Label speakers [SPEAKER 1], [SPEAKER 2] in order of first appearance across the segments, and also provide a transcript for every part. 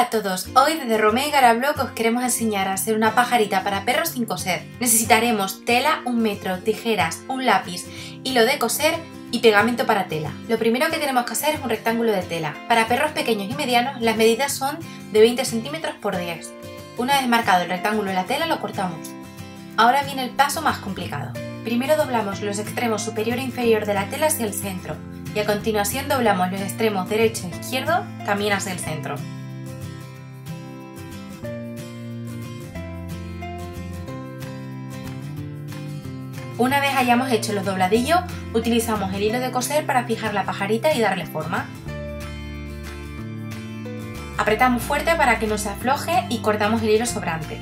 [SPEAKER 1] Hola a todos, hoy desde Romeo y Garablog os queremos enseñar a hacer una pajarita para perros sin coser. Necesitaremos tela, un metro, tijeras, un lápiz, hilo de coser y pegamento para tela. Lo primero que tenemos que hacer es un rectángulo de tela. Para perros pequeños y medianos las medidas son de 20 centímetros por 10. Una vez marcado el rectángulo de la tela lo cortamos. Ahora viene el paso más complicado. Primero doblamos los extremos superior e inferior de la tela hacia el centro y a continuación doblamos los extremos derecho e izquierdo también hacia el centro. Una vez hayamos hecho los dobladillos, utilizamos el hilo de coser para fijar la pajarita y darle forma. Apretamos fuerte para que no se afloje y cortamos el hilo sobrante.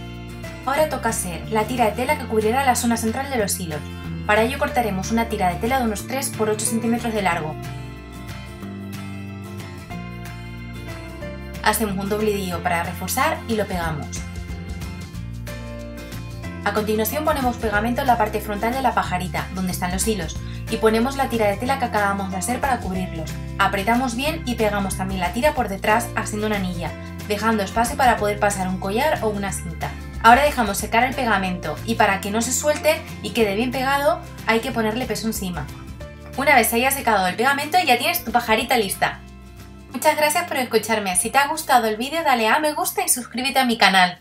[SPEAKER 1] Ahora toca hacer la tira de tela que cubrirá la zona central de los hilos. Para ello cortaremos una tira de tela de unos 3 por 8 centímetros de largo. Hacemos un dobladillo para reforzar y lo pegamos. A continuación ponemos pegamento en la parte frontal de la pajarita, donde están los hilos, y ponemos la tira de tela que acabamos de hacer para cubrirlos. Apretamos bien y pegamos también la tira por detrás haciendo una anilla, dejando espacio para poder pasar un collar o una cinta. Ahora dejamos secar el pegamento y para que no se suelte y quede bien pegado hay que ponerle peso encima. Una vez haya secado el pegamento ya tienes tu pajarita lista. Muchas gracias por escucharme, si te ha gustado el vídeo dale a me gusta y suscríbete a mi canal.